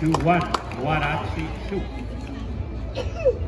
to one. Guarachi two.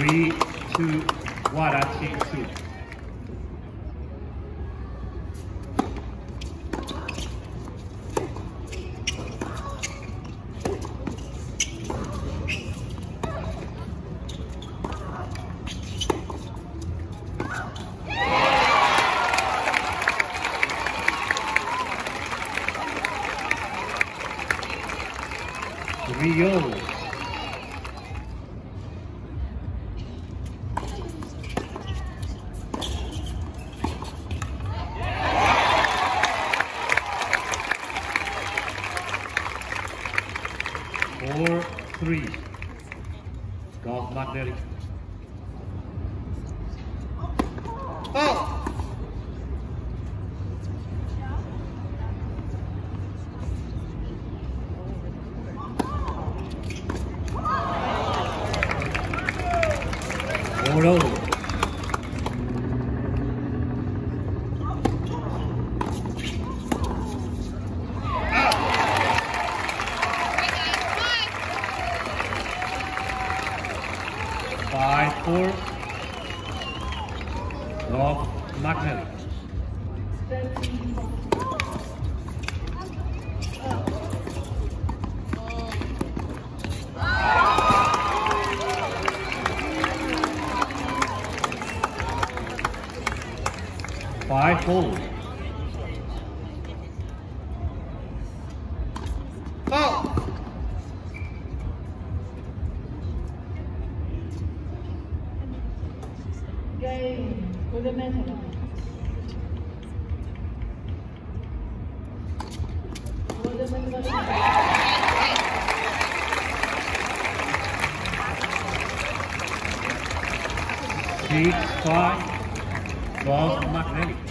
Three, two, Guarachi two. Four, three. Gauff McNally. Oh. Four oh. Five, four. Gauff McNally. Five four. Medal. Golden medal. Six, five. Gauff McNally.